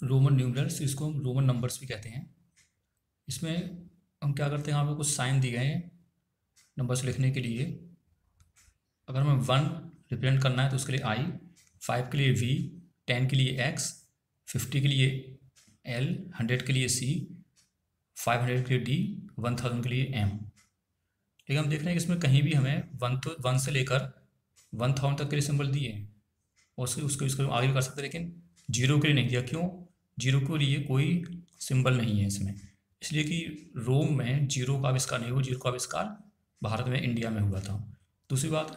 Roman numerals इसको हम Roman numbers भी कहते हैं। इसमें हम क्या करते हैं, यहाँ पे कुछ साइन दिए गए हैं नंबर्स लिखने के लिए। अगर हमें वन रिप्रेजेंट करना है तो उसके लिए आई फाइव के लिए वी टेन के लिए एक्स फिफ्टी के लिए एल हंड्रेड के लिए सी फाइव हंड्रेड के लिए डी वन थाउज़ेंड के लिए एम लेकिन हम देख रहे हैं कि इसमें कहीं भी हमें वन तो वन से लेकर वन थाउज़ेंड तक के लिए सिंबल दिए हैं। और उसके, उसको कर आगे भी कर सकते हैं, लेकिन ज़ीरो के लिए नहीं दिया। क्यों? ज़ीरो के लिए कोई सिंबल नहीं है इसमें। इसलिए कि रोम में ज़ीरो का आविष्कार नहीं हुआ, ज़ीरो का आविष्कार भारत में इंडिया में हुआ था। दूसरी बात,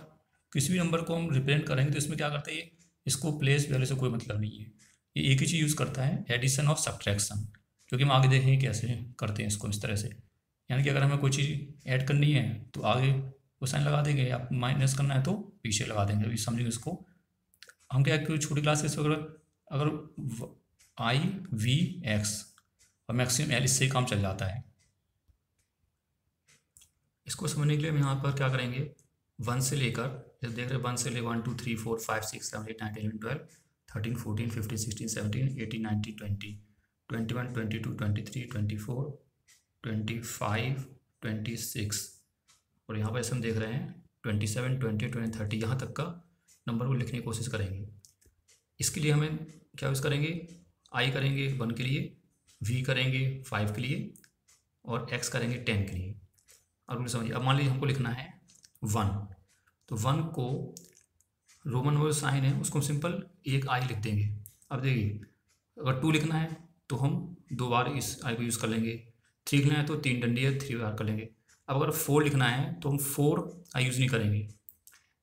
किसी भी नंबर को हम रिप्रेजेंट करेंगे तो इसमें क्या करते हैं, इसको प्लेस वैल्यू से कोई मतलब नहीं है। ये एक ही चीज़ यूज़ करता है एडिशन और सब्ट्रैक्शन क्योंकि हम आगे देखेंगे कैसे करते हैं इसको इस तरह से। यानी कि अगर हमें कोई चीज़ ऐड करनी है तो आगे वो साइन लगा देंगे, या माइनस करना है तो पीछे लगा देंगे। अभी समझेंगे इसको। हम क्या छोटी क्लास के अगर अगर आई वी एक्स और मैक्सिमम एल इससे काम चल जाता है। इसको समझने के लिए हम यहाँ पर क्या करेंगे? वन से लेकर जब देख रहे हैं, वन से ले one, two, three, four, five, six, seven, eight, nine eleven, twelve, thirteen, fourteen, fifteen, sixteen, seventeen, eighteen, nineteen, twenty twenty one, twenty two, twenty three, twenty four, twenty five, twenty six. और यहाँ पर ऐसे हम देख रहे हैं, twenty seven, twenty twenty thirty, यहाँ तक का नंबर को लिखने की कोशिश करेंगे। इसके लिए हमें क्या यूज़ करेंगे? आई करेंगे वन के लिए वी करेंगे फाइव के लिए और एक्स करेंगे टेन के लिए। अब समझिए अब मान लीजिए हमको लिखना है वन तो वन को रोमन वो साइन है, उसको सिंपल एक आई लिख देंगे। अब देखिए, अगर टू लिखना है तो हम दो बार इस आई को यूज़ कर लेंगे। थ्री लिखना है तो तीन डंडी है थ्री बार कर लेंगे। अब अगर फोर लिखना है तो हम फोर आई यूज़ नहीं करेंगे।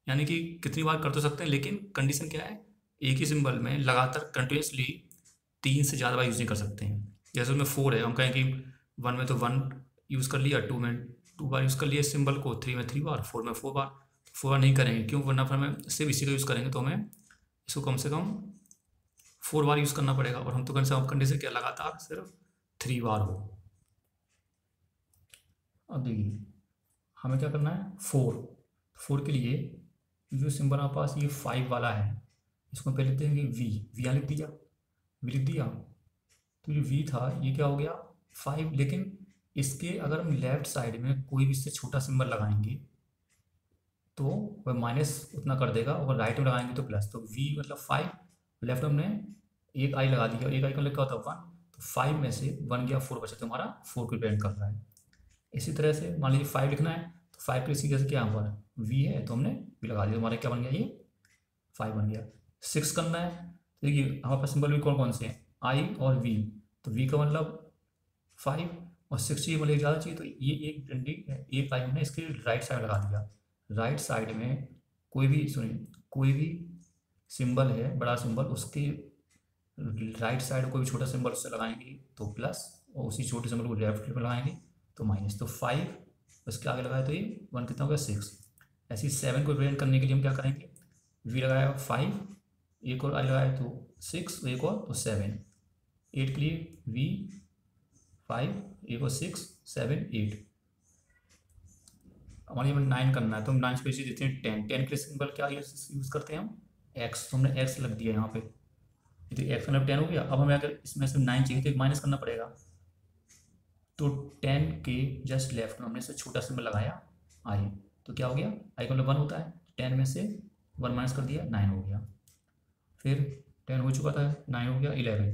यानी कि कितनी बार कर तो सकते हैं, लेकिन कंडीशन क्या है? एक ही सिंबल में लगातार कंटिन्यूसली तीन से ज़्यादा बार यूज़ नहीं कर सकते हैं। जैसे उसमें फोर है, हम कहें कि वन में तो वन यूज़ कर लिया टू में टू बार यूज़ कर लिया सिंबल को थ्री में थ्री बार फोर में फोर बार फोर बार नहीं करेंगे। क्यों? वरना फिर हमें सिर्फ़ इसी का यूज़ करेंगे तो हमें इसको कम से कम फोर बार यूज़ करना पड़ेगा। और हम तो कम से कम कंडीशन क्या, लगातार सिर्फ़ थ्री बार हो। अब देखिए, हमें क्या करना है? फोर फोर के लिए जो सिंबल हमारे पास ये फाइव वाला है, इसको पहले लिखते हैं वी वी यहाँ लिख दिया वी लिख दिया तो ये वी था, ये क्या हो गया? फाइव लेकिन इसके अगर हम लेफ़्ट साइड में कोई भी इससे छोटा सिंबल लगाएँगे तो वह माइनस उतना कर देगा और राइट में लगाएँगे तो प्लस तो वी मतलब फाइव लेफ़्ट हमने एक आई लगा दिया एक आई का लिखा होता है? वन तो फाइव में से वन गया फोर बचा तो हमारा फोर को रिप्रेजेंट कर रहा है। इसी तरह से मान लीजिए फाइव लिखना है तो फाइव के सीधे से क्या यहाँ पर वी है तो हमने वी लगा दिया। हमारा क्या बन गया? ये फाइव बन गया। सिक्स करना है देखिए हमारे पास सिंबल भी कौन कौन से हैं? आई और वी तो वी का मतलब फाइव और सिक्स चाहिए मतलब ज़्यादा चाहिए तो ये एक डंडी एक आई हमने इसके राइट साइड लगा दिया। राइट साइड में कोई भी सुनिए कोई भी सिंबल है, बड़ा सिंबल उसके राइट साइड कोई भी छोटा सिंबल उससे लगाएँगे तो प्लस और उसी छोटे सिंबल को लेफ़्ट में लगाएँगे तो माइनस तो फाइव उसके आगे लगाया तो ये वन कितना हो गया? सिक्स ऐसे सेवन को रिप्रेजेंट करने के लिए हम क्या करेंगे? वी लगाया फाइव लगाया तो सिक्स एक और तो सेवन एट के लिए वी फाइव एक और सिक्स सेवन एट हमारे हमें नाइन करना है तो हम नाइन स्पेस देते हैं टेन टेन के सिंबल क्या यूज़ करते हैं हम? एक्स तो हमने एक्स लग दिया यहाँ पे। तो एक्स मतलब टेन हो गया। अब हमें अगर इसमें से नाइन चाहिए तो एक माइनस करना पड़ेगा। तो टेन के जस्ट लेफ़्ट में हमने से छोटा सिंबल लगाया आई तो क्या हो गया? आई का मतलब वन होता है। टेन में से वन माइनस कर दिया नाइन हो गया। फिर टेन हो चुका था नाइन हो गया इलेवन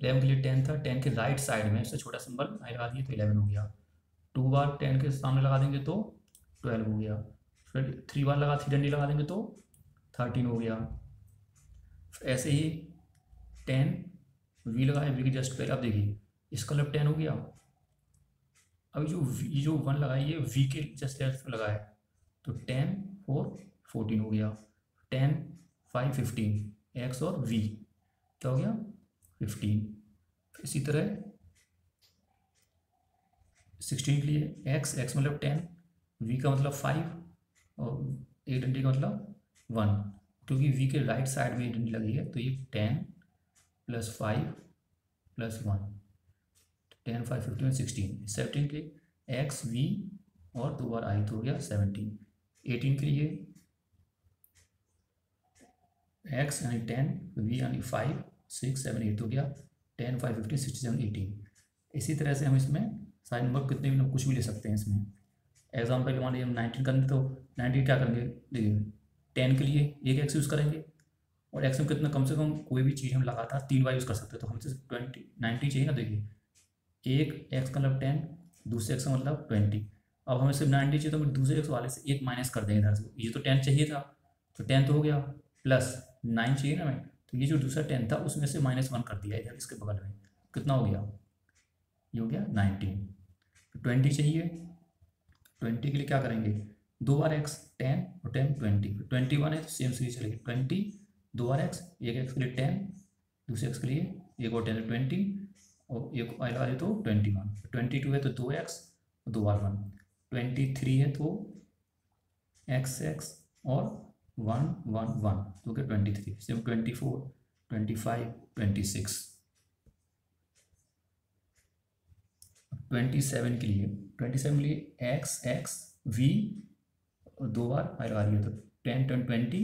इलेवन के लिए टेन था, टेन के राइट साइड में, इससे छोटा सिंबल आई लगा दिए तो इलेवन हो गया। टू बार टेन के सामने लगा देंगे तो ट्वेल्व हो गया। फिर थ्री बार लगा थ्री डंडी लगा देंगे तो थर्टीन हो गया। ऐसे ही टेन वी लगाए वी के जस्ट पहले, अब देखिए, इसका मतलब टेन हो गया। अभी जो वी जो वन लगाए ये वी के जस्ट लेफ़्ट में लगाए तो टेन फोर फोर्टीन हो गया। टेन फाइव फिफ्टीन एक्स और वी क्या हो गया? फिफ्टीन इसी तरह सिक्सटीन के लिए एक्स एक्स मतलब टेन वी का मतलब फाइव और ए डंडी का मतलब वन क्योंकि वी के राइट साइड में डंडी लगी है तो ये ten plus five plus one ten five fifteen sixteen seventeen के लिए एक्स वी और दो बार आई तो हो गया सेवनटीन एटीन के लिए एक्स यानी टेन वी यानी फाइव सिक्स सेवन एट हो गया। Ten five fifteen sixty seven eighteen इसी तरह से हम इसमें सारे नंबर कितने भी नंबर कुछ भी ले सकते हैं इसमें। एग्ज़ाम्पल के मान लीजिए हम नाइनटीन करेंगे तो नाइनटीन क्या करेंगे? देखिए टेन के लिए एक एक्स यूज़ करेंगे। और एक्स में कितना कम से कम कोई भी चीज़ हम लगातार तीन बार यूज़ कर सकते हैं। तो हमसे ट्वेंटी नाइन्टी चाहिए ना देखिए। एक एक्स का मतलब टेन दूसरे एक्स का मतलब ट्वेंटी अब हमें सिर्फ़ नाइन्टी चाहिए तो हम दूसरे एक्स वाले से एक माइनस कर देंगे इधर से। ये तो टेन चाहिए था। तो टेन तो हो गया। प्लस नाइन चाहिए ना हमें तो ये जो दूसरा टेन था, उसमें से माइनस वन कर दिया इधर इसके बगल में। कितना हो गया? ये हो गया नाइनटीन तो ट्वेंटी चाहिए। ट्वेंटी के लिए क्या करेंगे? दो बार एक्स टेन और टेन ट्वेंटी ट्वेंटी वन है तो सेम सीरीज़ चलेगी। ट्वेंटी दो बार एक्स एक एक्स के लिए टेन दूसरे एक्स के लिए एक और टेन ट्वेंटी और एक लगा दे तो ट्वेंटी वन ट्वेंटी टू है तो दो एक्स दो बार वन ट्वेंटी थ्री है तो एक्स एक्स और वन वन वन तो क्या twenty three same twenty four twenty five twenty six twenty seven के लिए ट्वेंटी सेवन के लिए एक्स एक्स वी दो बार आई लगा रही है तो टेन टेन ट्वेंटी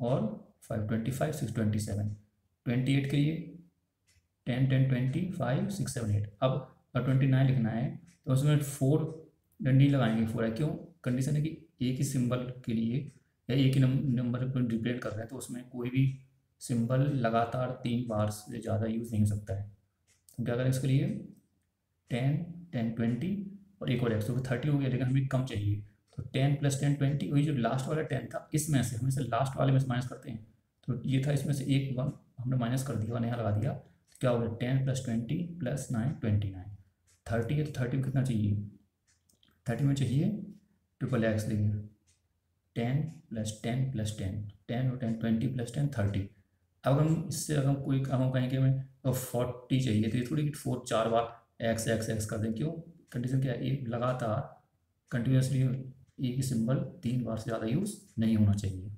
और five twenty five six twenty seven twenty eight के लिए ten ten twenty five six seven eight अब ट्वेंटी नाइन लिखना है तो उसमें फोर डंडी लगाएँगे फोर है। क्यों? कंडीशन है कि एक ही सिंबल के लिए या एक ही नंबर पर डिपेंड कर रहे हैं तो उसमें कोई भी सिंबल लगातार तीन बार से ज़्यादा यूज़ नहीं हो सकता है। तो क्या करें इसके लिए? टेन टेन ट्वेंटी और एक और एक्स तो थर्टी हो गया, लेकिन हमें कम चाहिए। तो टेन प्लस टेन ट्वेंटी, वही जो लास्ट वाला टेन था, इसमें से, हम इसे लास्ट वाले में से माइनस करते हैं। तो ये था इसमें से एक वन हमने माइनस कर दिया वन यहाँ लगा दिया। तो क्या हो गया? Ten plus twenty plus nine, twenty nine. Thirty है तो थर्टी में कितना चाहिए? थर्टी में चाहिए? ट्रिपल एक्स देखिए ten plus ten plus ten ten और ten, twenty plus ten, thirty. अब हम इससे अगर हम कोई हम कहेंगे हमें तो फोर्टी चाहिए। तो ये थोड़ी फोर, चार बार एक्स एक्स एक्स कर दें। क्यों? कंडीशन क्या है? एक लगातार कंटिन्यूसली एक ही सिंबल तीन बार से ज़्यादा यूज़ नहीं होना चाहिए।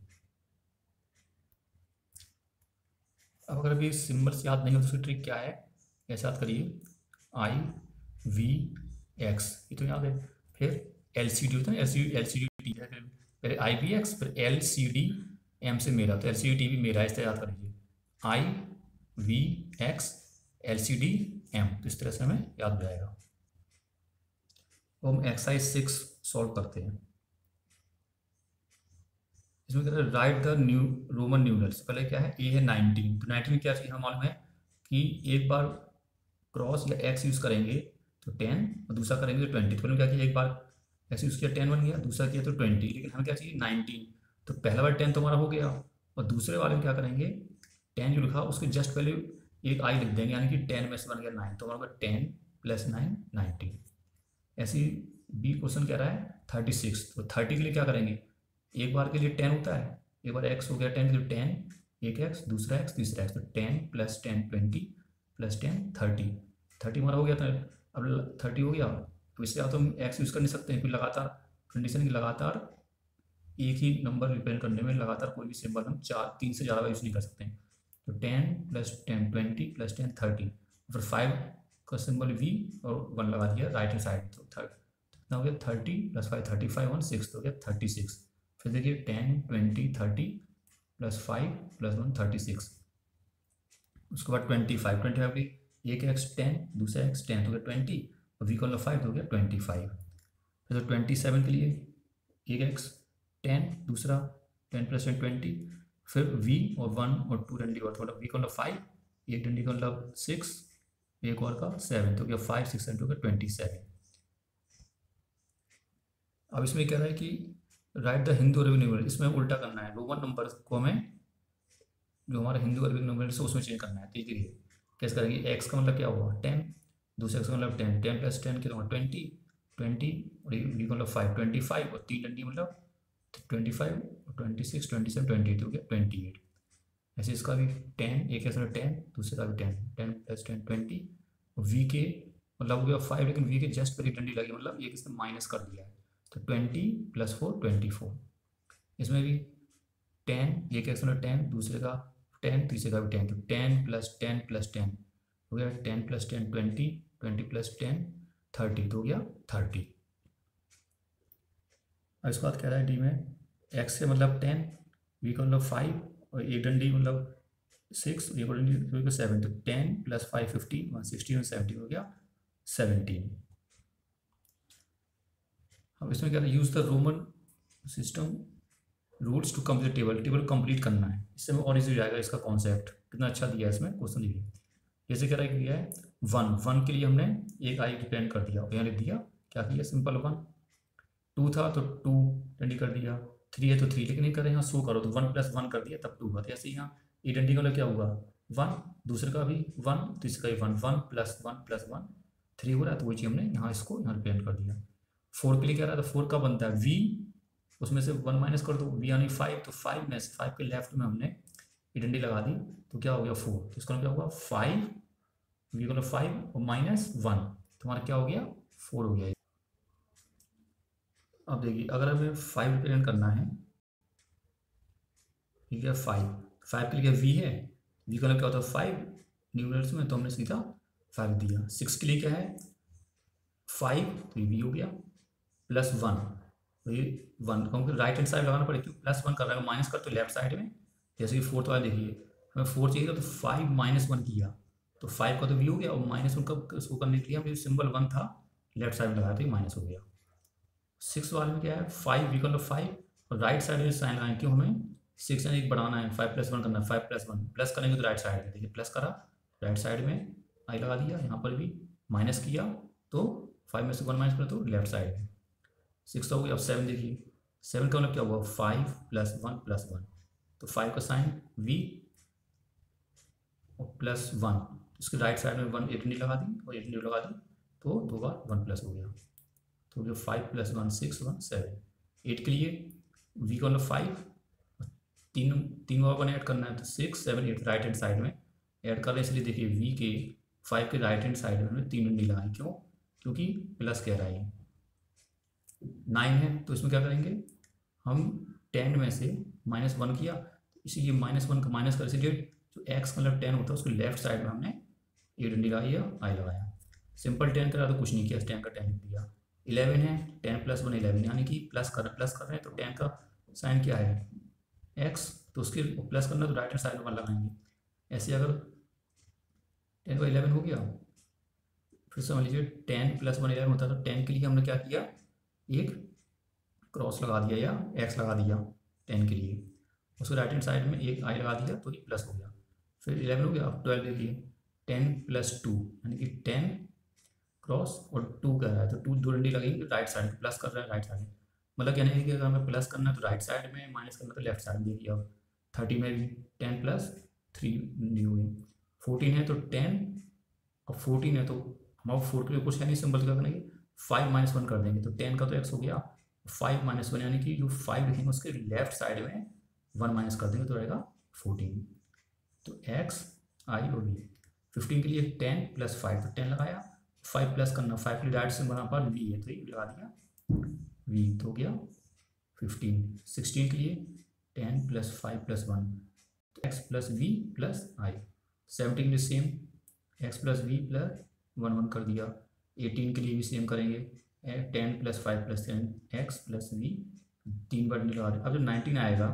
अब अगर अभी सिंबल्स याद नहीं हो तो ट्रिक क्या है? ऐसे याद करिए। I, V, X. ये तो याद है। फिर एल सी डी होता है L C D, L C D T है। पहले आई वी एक्स फिर एल सी डी एम से मेरा तो एल सी डी टी भी मेरा इस तरह याद कर लीजिए I V X L C D M तो इस तरह से हमें याद हो जाएगा तो हम एक्सरसाइज सिक्स सॉल्व करते हैं। इसमें कहते हैं? Write the new Roman numerals पहले क्या है? ए है नाइनटीन तो नाइनटीन क्या चाहिए हमें मालूम है? कि एक बार क्रॉस या एक्स यूज़ करेंगे तो टेन और दूसरा करेंगे तो ट्वेंटी तो क्या किया? एक बार यूज़ किया टेन बन गया, दूसरा किया तो ट्वेंटी, लेकिन हमें क्या चाहिए? नाइनटीन। तो पहला बार टेन तो हमारा हो गया, और दूसरे वाले में क्या करेंगे? टेन जो लिखा, उसके जस्ट पहले एक आई लिख देंगे, यानी कि टेन में से बन गया नाइन। तो हमारा टेन प्लस नाइन, नाइनटीन। ऐसी बी क्वेश्चन कह रहा है, थर्टी सिक्स। तो थर्टी के लिए क्या करेंगे? एक बार के लिए टेन होता है, एक बार एक्स हो गया टेन के लिए टेन, एक एक्स, दूसरा एक्स, तीसरा एक्स। तो ten plus ten twenty, plus ten thirty. Thirty हमारा हो गया था, अब थर्टी हो गया। तो आप तो हम एक्स यूज़ कर नहीं सकते हैं, फिर लगातार कंडीशन की लगातार एक ही नंबर रिप्रेजेंट करने में लगातार कोई भी सिंबल हम चार, तीन से ज़्यादा यूज़ नहीं कर सकते हैं। तो ten plus ten twenty plus ten thirty फिर फाइव का सिंबल वी और वन लगा दिया राइट हैंड साइड तो थर्ड कितना हो गया? Thirty plus five thirty five one six तो हो गया थर्टी सिक्स फिर देखिए ten twenty thirty plus five plus one thirty six उसके बाद ट्वेंटी फाइव ट्वेंटी फाइव एक एक्स टेन दूसरा एक्स टेन तो हो गया ट्वेंटी और वी कॉल फाइव तो हो गया ट्वेंटी फाइव तो ट्वेंटी सेवन के लिए एक एक्स टेन दूसरा टेन प्लस टेन ट्वेंटी फिर वी और वन और टू डंडी और मतलब वी का मतलब फाइव एक डंडी का मतलब सिक्स एक और का सेवन तो क्या फाइव सिक्स एंड टू का ट्वेंटी सेवन अब इसमें कह रहा है कि write the Hindu Arabic number इसमें उल्टा करना है। रोमन नंबर को हमें, जो हमारा हिंदू अरबिक नंबर है, उसमें चेंज करना है। तो ये कैसे करेंगे? एक्स का मतलब क्या हुआ? टेन दूसरे का मतलब टेन टेन प्लस टेन कितना हुआ ट्वेंटी ट्वेंटी और का मतलब फाइव ट्वेंटी फाइव और तीन डंडी मतलब twenty five twenty six twenty seven twenty eight हो गया ट्वेंटी एट ऐसे इसका भी टेन एक ऐसा टेन दूसरे का भी ten ten plus ten twenty V के मतलब हो गया फाइव लेकिन वी के जस्ट पर ट्वेंटी लगी मतलब एक इसने माइनस कर दिया है? तो twenty plus four twenty four इसमें भी टेन एक एक्स टेन दूसरे का टेन तीसरे का भी टेन तो ten plus ten plus ten हो गया ten plus ten twenty twenty plus ten thirty तो हो गया थर्टी। और इसके बाद कह रहा है डी में एक्स से मतलब टेन वी का मतलब फाइव और ए डंडी मतलब सिक्स ये हो गया सेवन तो ten plus five fifteen one sixteen seventeen हो गया सेवनटीन अब इसमें क्या use the Roman system rules to complete table table complete करना है। इससे और इजी जाएगा इसका कॉन्सेप्ट कितना अच्छा दिया है इसमें? क्वेश्चन देखिए जैसे क्या दिया है? वन। वन के लिए हमने एक आई डिपेंड कर दिया। यहाँ लिख दिया। क्या किया? Simple one. टू था तो टू डंडी कर दिया। थ्री है तो थ्री। लेकिन नहीं कर रहे यहाँ शो करो तो वन प्लस वन कर दिया तब टू हुआ। तो ऐसे यहाँ डंडी का क्या हुआ? वन। दूसरे का भी वन। तीसरे का भी one. One plus one plus one. Three हो रहा है तो वही चीज़ हमने यहाँ इसको यहाँ रिप्रेजेंट कर दिया। फोर के लिए क्या रहा था? फोर का बनता है वी उसमें से वन माइनस कर दो। वी यानी फाइव तो फाइव में से फाइव के लेफ़्ट में हमने डंडी लगा दी तो क्या हो गया फोर तो इसका क्या हुआ? फाइव को फाइव और माइनस वन तुम्हारा क्या हो गया? फोर हो गया। अब देखिए, अगर हमें फाइव रिप्रेजेंट करना है ठीक है फाइव फाइव के लिए वी है? वी का क्या होता है? फाइव न्यूमरेटर्स में तो हमने सीधा फाइव दिया। सिक्स के लिए क्या है? फाइव तो ये वी हो गया। प्लस वन तो ये वन क्योंकि राइट हैंड साइड लगाना पड़ेगा। प्लस वन कर रहा है माइनस कर तो लेफ़्ट साइड में। जैसे कि फोर्थ वाला देखिए, हमें फोर चाहिए था तो फाइव माइनस वन किया। तो फाइव का तो वी हो गया, और माइनस वन का उसको करने के लिए हमें सिंबल वन था लेफ़्ट साइड में लगाया तो माइनस हो गया। सिक्स वाले में क्या है? फाइव वी कर फाइव और राइट साइड में साइन लगाएँ, क्यों हमें? सिक्स एक बढ़ाना है फाइव प्लस वन करना है फाइव प्लस वन प्लस करेंगे तो राइट साइड में, देखिए प्लस करा राइट साइड में आई लगा दिया, यहाँ पर भी माइनस किया तो फाइव में से वन माइनस करें तो लेफ़्ट साइड में। सिक्स हो गया, अब सेवन देखिए। सेवन का मतलब क्या हुआ? Five plus one plus one तो फाइव का साइन वी और प्लस वन इसके राइट साइड में वन एट लगा दी और एट लगा दी तो दो बार वन प्लस हो गया। तो five plus one six one seven eight के लिए वी का मतलब फाइव तीन तीन बार वन ऐड करना है तो six seven eight right hand side में ऐड कर रहे हैं। इसलिए देखिए वी के फाइव के राइट हैंड साइड में तीन डंडी लगाएँ। क्यों? क्योंकि प्लस कह रहा है। नाइन है तो इसमें क्या करेंगे? हम टेन में से माइनस वन किया। इसीलिए माइनस वन का माइनस कर इसलिए जो एक्स मतलब टेन होता है, उसके लेफ़्ट साइड में हमने ए डंडी लगाई आई लगाया। सिंपल टेन करा तो कुछ नहीं किया टेन का टेन लिख दिया। इलेवन है टेन प्लस वन इलेवन यानी कि प्लस कर प्लस कर रहे हैं तो टेन का साइन क्या है? एक्स तो उसके प्लस करना तो राइट हैंड साइड में लगाएँगे। ऐसे अगर टेन का इलेवन हो गया, फिर समझ लीजिए टेन प्लस वन इलेवन होता है तो टेन के लिए हमने क्या किया? एक क्रॉस लगा दिया या एक्स लगा दिया टेन के लिए। उसके राइट हैंड साइड में एक आई लगा दिया तो ये प्लस हो गया। फिर इलेवन हो गया, अब ट्वेल्व देखिए टेन प्लस टू यानी कि टेन क्रॉस और टू कर रहा है। तो टू दो डंडी लगेगी तो राइट साइड प्लस कर रहा है राइट साइड मतलब कहना है कि अगर हमें प्लस करना है तो राइट साइड में माइनस करना तो लेफ़्ट साइड में देखिए अब। थर्टी में भी टेन प्लस थ्री न्यू हुई फोर्टीन है तो टेन और फोर्टीन है तो हम फोर के कुछ है नहीं सिंबल क्या करेंगे? फाइव माइनस वन कर देंगे। तो टेन का तो एक्स हो गया फाइव माइनस वन यानी कि जो फाइव लिखेंगे उसके लेफ़्ट साइड में वन माइनस कर देंगे तो रहेगा फोर्टीन। तो एक्स, आई और वी फिफ्टीन के लिए टेन प्लस फाइव तो टेन लगाया। फाइव प्लस करना, फाइव के लिए डायरेक्ट से बना पर वी है तो ये लगा दिया। वी तो हो गया फिफ्टीन। सिक्सटीन के लिए ten plus five plus one तो X plus V plus I. Seventeen के लिए same, X plus V plus one one कर दिया। एटीन के लिए भी सेम करेंगे। Ten plus five plus ten, X plus V तीन बार लगा अब जो नाइनटीन आएगा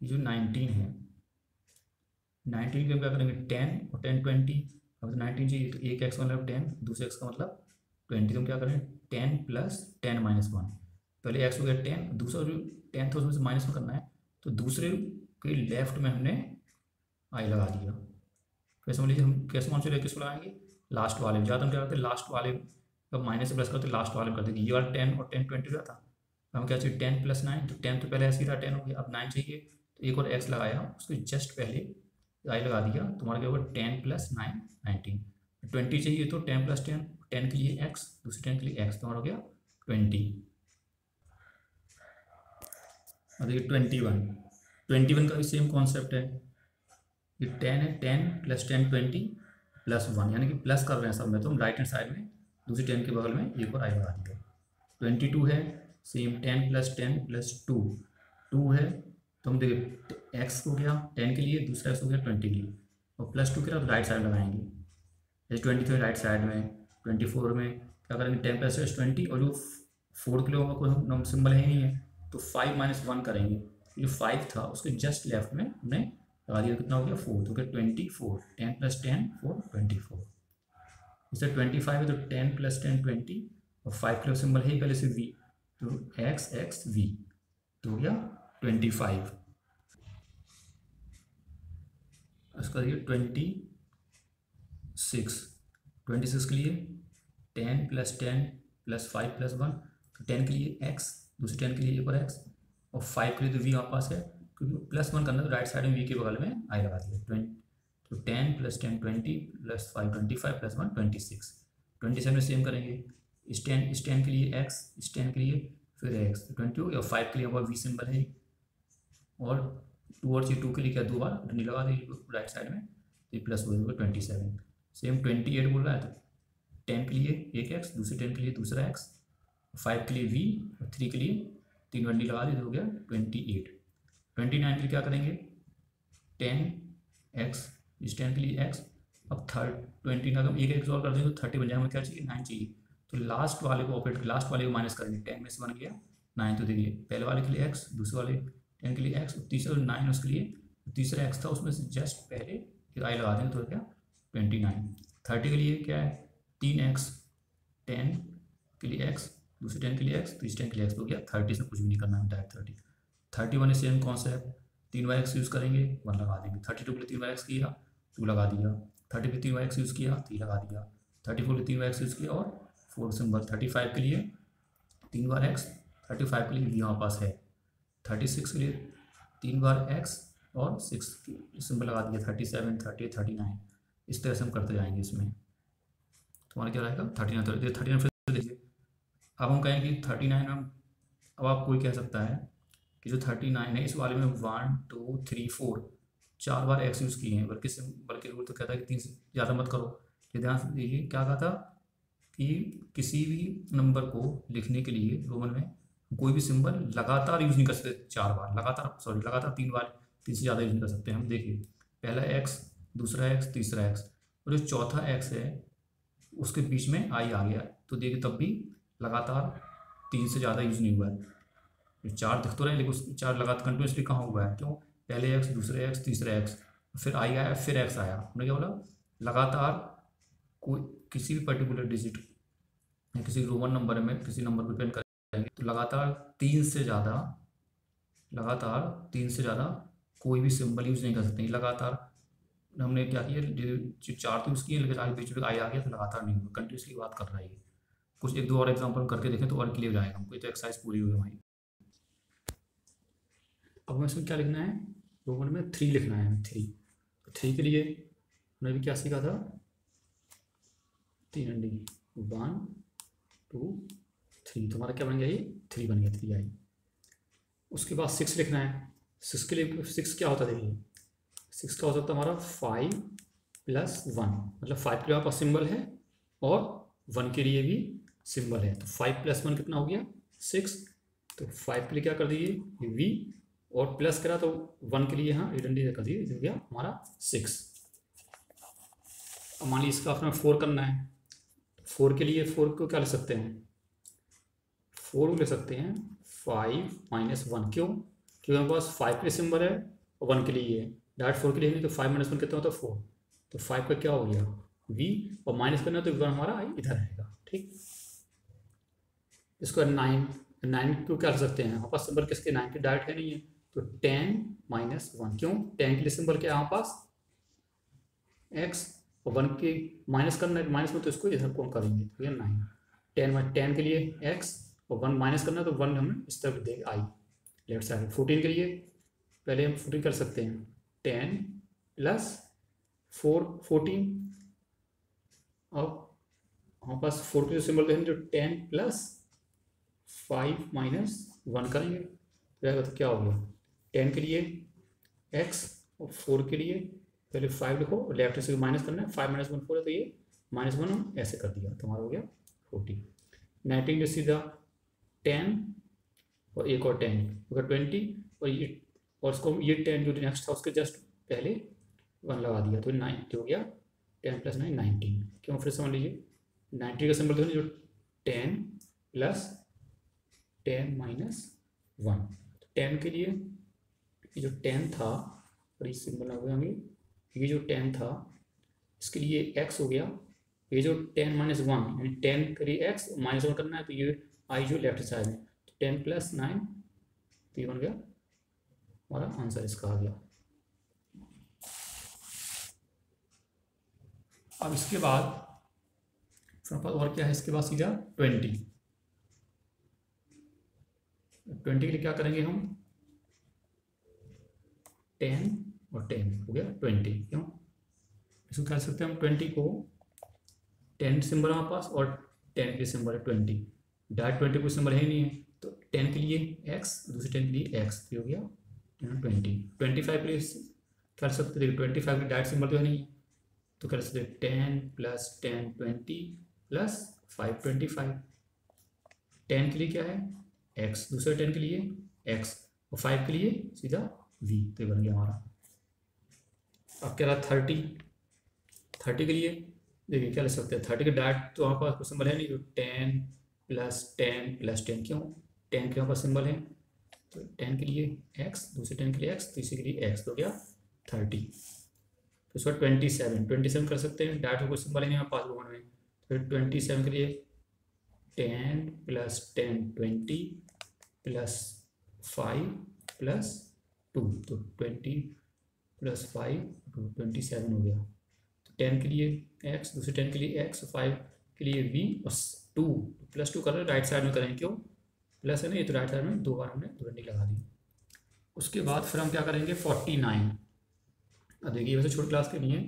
जो नाइनटीन है। नाइनटीन के क्या करेंगे, टेन और टेन ट्वेंटी, अब तो नाइनटीन चाहिए तो एक एक्स का मतलब टेन, दूसरे एक्स का मतलब ट्वेंटी तो हम क्या करें? Ten plus ten minus one पहले एक्स हो गया टेन, दूसरा जो टेन था, उसमें से माइनस वन करना है। तो दूसरे के लेफ़्ट में हमने आई लगा दिया। फिर समझ लीजिए, हम कैसे कौन से किसको लगाएँगे? लास्ट वाले में। ज़्यादा हम क्या करते लास्ट वाले जब माइनस से प्लस करते लास्ट वाले में करते ये वाला टेन और टेन ट्वेंटी का था। हम क्या चाहिए? टेन प्लस नाइन तो टेन तो पहले ऐसे ही था टेन हो गया। अब नाइन चाहिए। तो एक और एक्स लगाया, उसको जस्ट पहले आई लगा दिया, तुम्हारा क्या होगा? Ten plus nine nineteen twenty चाहिए तो टेन प्लस टेन टेन के लिए एक्स दूसरे टेन के लिए एक्स तुम्हारा हो गया ट्वेंटी और देखिए ट्वेंटी वन ट्वेंटी वन का भी सेम कॉन्सेप्ट है। ये टेन है ten plus ten twenty plus one यानी कि प्लस कर रहे हैं सब में तो हम राइट हैंड साइड में, दूसरी टेन के बगल में एक और आई लगा दिया। ट्वेंटी टू है same ten plus ten plus two two है तो हम देखिए एक्स हो गया टेन के लिए, दूसरा एक्स हो गया ट्वेंटी के लिए। और प्लस टू के लिए राइट साइड लगाएँगे। जैसे ट्वेंटी थ्री राइट साइड में ट्वेंटी फोर में क्या करेंगे टेन प्लस ट्वेंटी और जो फोर के लिए कोई हम सिंबल है नहीं है तो फाइव माइनस वन करेंगे। जो फाइव था, उसके जस्ट लेफ़्ट में हमने लगा दिया कितना हो गया फोर तो क्या twenty four ten plus ten four twenty four जैसे ट्वेंटी फाइव है तो टेन प्लस टेन ट्वेंटी और फाइव किलो सिंबल है ही, पहले से वी तो एक्स एक्स वी तो हो गया ट्वेंटी फाइव उसका देखिए ट्वेंटी सिक्स ट्वेंटी सिक्स के लिए ten plus ten plus five plus one तो टेन के लिए एक्स दूसरे टेन के लिए और एक्स और फाइव के लिए तो वी हमारे पास है, क्योंकि प्लस वन करना तो राइट साइड में वी के बगल में आई लगा दिया। ट्वेंटी तो ten plus ten twenty plus five twenty five plus one twenty six twenty seven में सेम करेंगे। इस टेन इस टेन के लिए एक्स इस टेन के लिए फिर एक्स तो ट्वेंटी हो गया। फाइव के लिए वी सिंबल है। और टू और सी टू के लिए क्या दो बार? डंडी लगा दी राइट साइड में। तो प्लस हो जाएगा twenty seven same twenty eight बोल रहा है तो टेन के लिए एक एक्स दूसरे टेन के लिए दूसरा एक्स फाइव के लिए वी और थ्री के लिए तीन डंडी लगा दी तो हो गया ट्वेंटी एट ट्वेंटी नाइन के लिए क्या करेंगे? टेन एक्स इस टेन के लिए एक्स अब थर्ड ट्वेंटी ना एक एक सॉल्व कर देंगे तो थर्टी बन जाएगा क्या चाहिए? नाइन चाहिए। तो लास्ट वाले को ऑपरेट लास्ट वाले को माइनस करेंगे। टेन में से बन गया नाइन तो देखिए पहले वाले के लिए एक्स दूसरे वाले टेन के लिए एक्स तीसरे नाइन उसके लिए तीसरा एक्स था, उसमें से जस्ट पहले आई लगा देंगे तो क्या ट्वेंटी नाइन थर्टी के लिए क्या है? तीन एक्स टेन के लिए एक्स दूसरे टेन के लिए एक्स तीसरे टेन के लिए एक्स तो गया थर्टी से कुछ भी नहीं करना है direct thirty thirty one same कौन सा है तीन वाई एक्स यूज़ करेंगे वन लगा देंगे. थर्टी टू के लिए तीन वाई एक्स किया टू लगा दिया. थर्टी पे तीन वाई एक्स यूज़ किया थ्री लगा दिया. थर्टी फोर के लिए तीन वाई एक्स यूज़ किया और फोर सिंबल थर्टी फाइव के लिए तीन बार एक्स थर्टी फाइव के लिए वी हमारे पास है. थर्टी सिक्स के लिए, तीन बार एक्स और सिक्स सिंबल लगा दिया, thirty seven, thirty thirty nine. इस तरह से हम करते जाएँगे इसमें। तुम्हारा क्या रहेगा? Thirty nine. Thirty thirty nine फिर देखिए। अब हम कहेंगे थर्टी नाइन हम, अब आप कोई कह सकता है कि जो थर्टी नाइन है, इस वाले में वन, टू, थ्री, फोर, चार बार एक्स यूज़ किए हैं, बल्कि बल्कि रूल तो कहता है कि तीन से ज़्यादा मत करो। ये ध्यान से देखिए, क्या कहा था कि किसी भी नंबर को लिखने के लिए रोमन में कोई भी सिंबल लगातार यूज़ नहीं कर सकते, चार बार, लगातार सॉरी लगातार तीन बार तीन से ज़्यादा यूज़ नहीं कर सकते। हम देखिए, पहला एक्स दूसरा एक्स तीसरा एक्स और जो चौथा एक्स है, उसके बीच में आई आ गया। तो देखिए, तब भी लगातार तीन से ज़्यादा यूज़ नहीं हुआ है। चार दिख तो रहे लेकिन चार लगातार कंटिन्यूसली कहाँ हुआ है? क्यों? पहले एक्स दूसरे एक्स तीसरे एक्स फिर आई आया, फिर एक्स आया। हमने क्या बोला? लगातार कोई किसी भी पर्टिकुलर डिजिट किसी रोमन नंबर में, किसी नंबर को डिपेंड करेंगे तो लगातार तीन से ज़्यादा, लगातार तीन से ज़्यादा कोई भी सिंबल यूज़ नहीं कर सकते। लगातार हमने क्या किया, जो चार तो यूज़ किए, लेकिन आगे बीच में आई आ गया तो लगातार नहीं हुआ। कंटिन्यूसली बात कर रहा है कुछ एक दो और एग्ज़ाम्पल करके देखें तो और क्लियर जाएगा। हमको तो एक्सरसाइज पूरी हुई हमारी अब हमें इसमें क्या लिखना है? रोमन में थ्री लिखना है थ्री तो थ्री के लिए हमने भी क्या सीखा था? तीन अंडी वन टू थ्री तुम्हारा क्या बन गया ये? थ्री बन गया थ्री आई उसके बाद सिक्स लिखना है। सिक्स के लिए सिक्स क्या होता है देखिए? सिक्स का हो सकता है हमारा फाइव प्लस वन मतलब फाइव के लिए आपका सिंबल है और वन के लिए भी सिंबल है। तो फाइव प्लस वन कितना हो गया? सिक्स तो फाइव के लिए क्या कर दीजिए? वी और प्लस करा तो वन के लिए यहाँ रिडंडी कर दिए हो गया हमारा सिक्स मान लीजिए इसका अपना फोर करना है। फोर के लिए फोर को क्या ले सकते हैं? फोर ले सकते हैं। फाइव माइनस वन क्यों? क्योंकि हमारे पास फाइव के लिए सिंबल है और वन के लिए है डायरेक्ट फोर के लिए तो फाइव माइनस वन कितना होता है? फोर तो फाइव का क्या हो गया? वी और माइनस करना तो वन हमारा इधर रहेगा ठीक? इसको नाइन नाइन को क्या कर सकते हैं? हमारे पास सिंबल किसके? नाइन के डायरेक्ट है नहीं है। तो टेन माइनस वन क्यों? टेन के लिए सिंबल क्या है हमारे पास? एक्स और वन के माइनस करना माइनस में तो इसको इधर कौन करेंगे? तो ये नाइन टेन टेन के लिए एक्स और वन माइनस करना है तो वन हमें इस तरफ़ दे आई। लेफ़्ट साइड फोर्टीन के लिए पहले हम फोर्टीन कर सकते हैं। Ten plus four, fourteen. और हमारे पास फोर के जो सिंबल देखेंगे जो ten plus five minus one करेंगे तो क्या हो गया? टेन के लिए एक्स और फोर के लिए पहले फाइव लिखो, और लेफ़्ट से माइनस करना है। फाइव माइनस वन फोर है तो ये माइनस वन ऐसे कर दिया। तुम्हारा हो गया फोर्टी नाइनटीन जो सीधा टेन और एक और टेन होगा ट्वेंटी और ये, और उसको ये टेन जो नेक्स्ट था, उसके जस्ट पहले वन लगा दिया तो नाइन हो गया टेन प्लस नाइन नाइनटीन क्यों? फिर समझ लीजिए नाइनटी का सिंबल जो ten plus ten minus one ten के लिए ये जो टेन था, और इस सिंबल हो गया ये जो टेन था, इसके लिए एक्स हो गया। ये जो टेन माइनस वन यानी टेन करिए एक्स माइनस वन करना है तो ये आई जो लेफ़्ट साइड में तो टेन प्लस नाइन तो ये बन गया। हमारा आंसर इसका आ गया। अब इसके बाद और क्या है इसके बाद सीधा? ट्वेंटी ट्वेंटी के लिए क्या करेंगे हम? टेन और टेन हो गया ट्वेंटी क्यों? इसको कह सकते हैं हम? ट्वेंटी को टेन सिंबल हमारे पास और टेन के सिंबल है ट्वेंटी डायरेक्ट ट्वेंटी कोई सिंबल है ही नहीं है। तो टेन के लिए एक्स, दूसरे टेन के लिए एक्स हो गया ट्वेंटी। ट्वेंटी फाइव के लिए कर सकते देखिए ट्वेंटी फाइव के डायरेक्ट सिंबल तो है नहीं। तो कर सकते, ten plus ten twenty plus five twenty five. Ten के लिए क्या है? एक्स, दूसरे टेन के लिए एक्स, और फाइव के लिए सीधा वी तो बन गया हमारा। अब क्या रहा थर्टी। थर्टी के लिए, देखिए क्या लिख सकते हैं, थर्टी के डायरेक्ट तो वहाँ पास सिंबल है नहीं तो ten plus ten plus ten क्यों? टेन के वहाँ पर सिंबल है? तो टेन के लिए एक्स, दूसरे टेन के लिए एक्स, तीसरे के लिए एक्स तो गया थर्टी। तो उसके ट्वेंटी सेवन ट्वेंटी सेवन कर सकते हैं। डायरेक्ट कोई सिंबल है नहीं पास भवन में। तो ट्वेंटी सेवन के लिए ten plus ten twenty plus five plus two. तो twenty plus five two twenty seven हो गया। तो टेन के लिए एक्स, दूसरे टेन के लिए एक्स, फाइव के लिए वी और टू प्लस टू कर रहे राइट साइड में करेंगे क्यों? प्लस है ना, ये तो राइट साइड में दो बार हमने दो लगा दी। उसके बाद फिर हम क्या करेंगे? फोर्टी नाइन अब देखिए वैसे छोटी क्लास के है।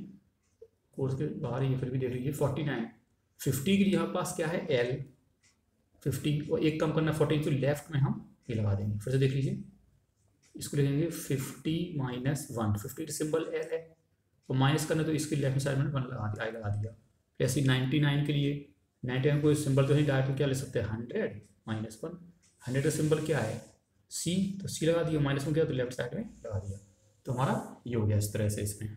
कोर्स के बाहर ही फिर भी देख लीजिए फोर्टी नाइन फिफ्टी के लिए हमारे पास क्या है? एल फिफ्टी और एक कम करना फोर्टी तो लेफ़्ट में हम ये लगा देंगे। फिर से देख लीजिए। इसको लिखेंगे fifty minus one fifty symbol L है। और माइनस करना तो इसके लेफ़्ट साइड में वन लगा दिया आई लगा दिया। ऐसी नाइन्टी नाइन के लिए नाइन्टी नाइन कोई सिंबल तो नहीं डायरेक्ट क्या ले सकते हैं? हंड्रेड माइनस वन हंड्रेड का सिंबल क्या है? सी तो सी लगा दिया। माइनस वन क्या तो लेफ़्ट साइड में लगा दिया। तो हमारा ये हो गया इस तरह से इसमें।